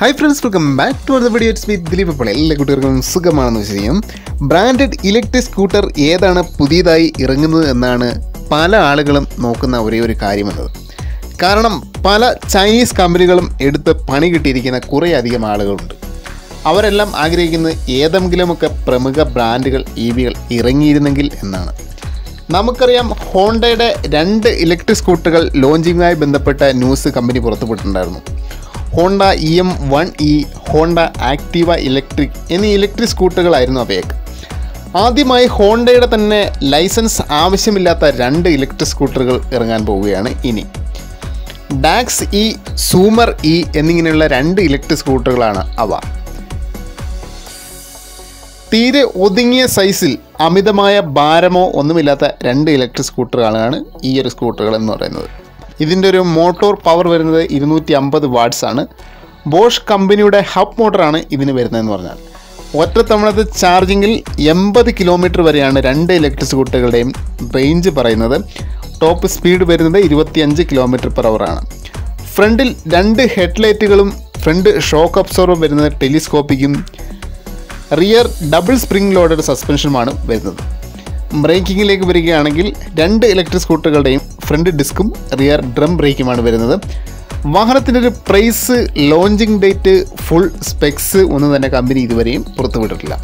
Hi friends welcome back to the video it's with Dileep അപ്പോൾ എല്ലാ കുട്ടികൾക്കും സുഖമാണെന്ന് വിശ്വസിക്കും ബ്രാൻഡഡ് ഇലക്ട്രിക് സ്കൂട്ടർ ഏതാണ് പുതിയതായി ഇറങ്ങുന്നത് എന്നാണ് പല ആളുകളും നോക്കുന്ന ഒരേ ഒരു കാര്യമെന്നത്. കാരണം പല ചൈനീസ് കമ്പനികളും എടുത്ത് പണി കിട്ടിയിരിക്കുന്ന കുറേയധികം ആളുകളുണ്ട്. അവരെല്ലാം ആഗ്രഹിക്കുന്നത് ഏതെങ്കിലുമൊക്കെ പ്രമുഖ ബ്രാൻഡുകൾ ഇ വികൾ ഇറങ്ങിയിരുന്നെങ്കിൽ എന്നാണ്. നമുക്കറിയാം ഹോണ്ടയുടെ രണ്ട് ഇലക്ട്രിക് സ്കൂട്ടറുകൾ ലോഞ്ചിങ്ങുമായി ബന്ധപ്പെട്ട news company പുറത്തുവിട്ടിട്ടുണ്ടായിരുന്നു. Honda E M one E Honda Activa electric എന്നീ ഇലക്ട്രിക് സ്കൂട്ടറുകളായിരുന്നു അവയൊക്കെ ആദ്യമായി ഹോണ്ടയുടെ തന്നെ ലൈസൻസ് ആവശ്യമില്ലാത്ത രണ്ട് ഇലക്ട്രിക് സ്കൂട്ടറുകൾ ഇറങ്ങാൻ പോവുകയാണ് ഇനി. ഡാക്സ് ഇ സൂമർ ഇ എന്നിങ്ങനെയുള്ള രണ്ട് ഇലക്ട്രിക് സ്കൂട്ടറുകളാണ് അവ. തീരെ ഒതുങ്ങിയ സൈസിൽ അമിതമായ ഭാരമോ ഒന്നുമില്ലാത്ത രണ്ട് ഇലക്ട്രിക് സ്കൂട്ടറുകളാണ് ഈ ഒരു സ്കൂട്ടറുകൾ എന്ന് പറയുന്നത്. ഇതിന്റെ ഒരു മോട്ടോർ പവർ വരുന്നത് ഇരുന്നൂറ്റി അമ്പത് വാട്ട്സ് ആണ്. ബോഷ് കമ്പനിയുടെ ഹബ് മോട്ടറാണ് ഇതിന് വരുന്നതെന്ന് പറഞ്ഞാൽ. ഒറ്റ തവണത്തെ ചാർജിങ്ങിൽ എൺപത് കിലോമീറ്റർ വരെയാണ് രണ്ട് ഇലക്ട്രിക് സ്കൂട്ടറുകളുടെയും റേഞ്ച് പറയുന്നത്. ടോപ്പ് സ്പീഡ് വരുന്നത് ഇരുപത്തിയഞ്ച് കിലോമീറ്റർ പെർ അവറാണ് ഫ്രണ്ടിൽ രണ്ട് ഹെഡ്ലൈറ്റുകളും ഫ്രണ്ട് ഷോക്ക് അബ്സോർവർ വരുന്നത് ടെലിസ്കോപ്പിക്കും റിയർ ഡബിൾ സ്പ്രിംഗ് ലോഡഡ് സസ്പെൻഷനുമാണ് വരുന്നത്. ബ്രേക്കിങ്ങിലേക്ക് വരികയാണെങ്കിൽ രണ്ട് ഇലക്ട്രിക് സ്കൂട്ടറുകളുടെയും ഫ്രണ്ട് ഡിസ്കും റിയർ ഡ്രം ബ്രേക്കുമാണ് വരുന്നത്. വാഹനത്തിന്റെ ഒരു price launching date full specs ഒന്നും തന്നെ കമ്പനി ഇതുവരെയും പുറത്തുവിട്ടിട്ടില്ല.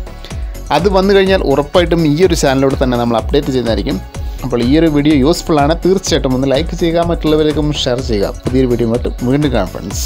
അത് വന്നു കഴിഞ്ഞാൽ ഉറപ്പായിട്ടും ഈ ഒരു ചാനലിലൂടെ തന്നെ നമ്മൾ അപ്ഡേറ്റ് ചെയ്യുന്നതായിരിക്കും. അപ്പോൾ ഈ ഒരു വീഡിയോ യൂസ്ഫുൾ ആണ്. തീർച്ചയായിട്ടും ഒന്ന് ലൈക്ക് ചെയ്യുക മറ്റുള്ളവരേക്കും ഷെയർ ചെയ്യുക. പുതിയൊരു വീഡിയോ വീണ്ടും കാണാം ഫ്രണ്ട്സ്.